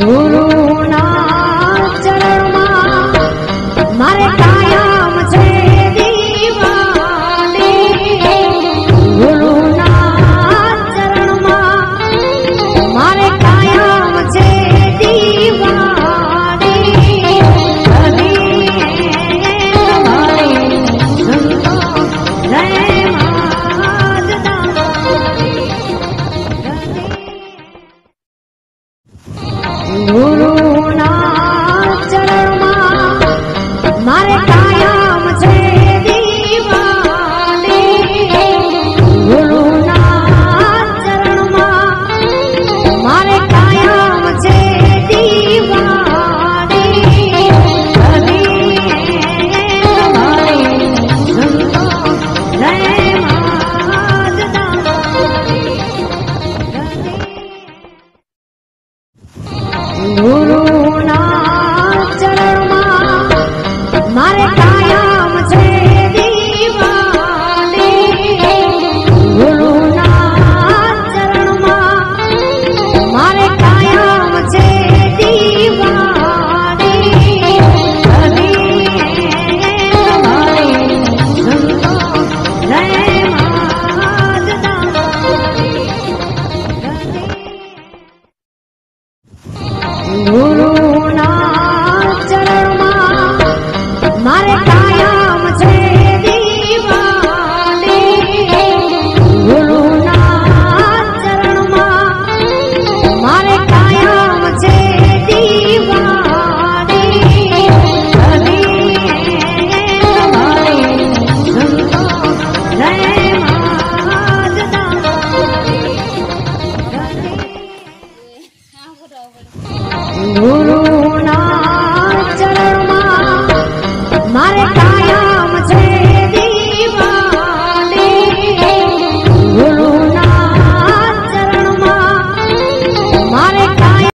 Guru over to